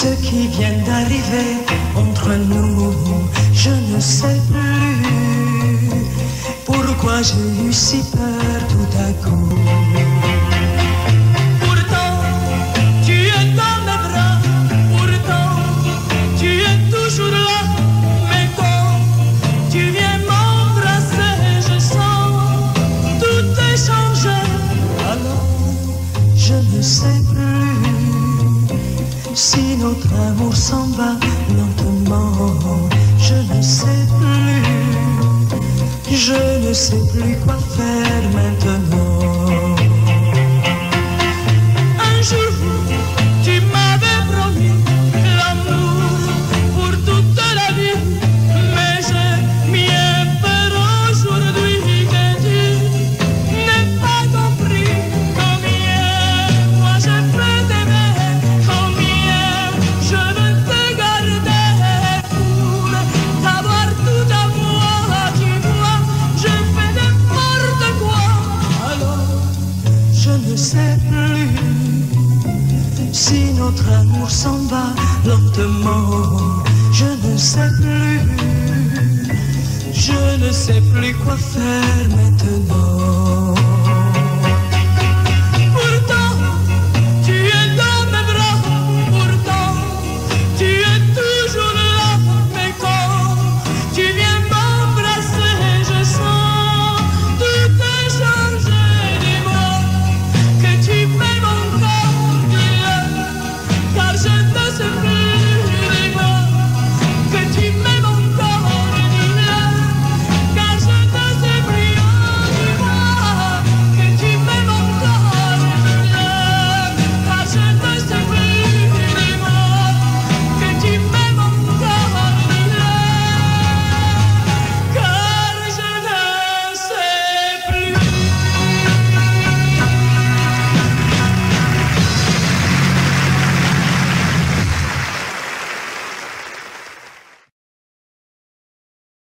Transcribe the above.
ce qui vient d'arriver entre nous, je ne sais plus pourquoi j'ai eu si peur tout à coup. Si notre amour s'en va lentement. Je ne sais plus, je ne sais plus quoi faire sais plus si notre amour s'en va lentement. Je ne sais plus, je ne sais plus quoi faire maintenant.